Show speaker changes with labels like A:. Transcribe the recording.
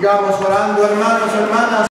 A: Sigamos orando, hermanos, hermanas.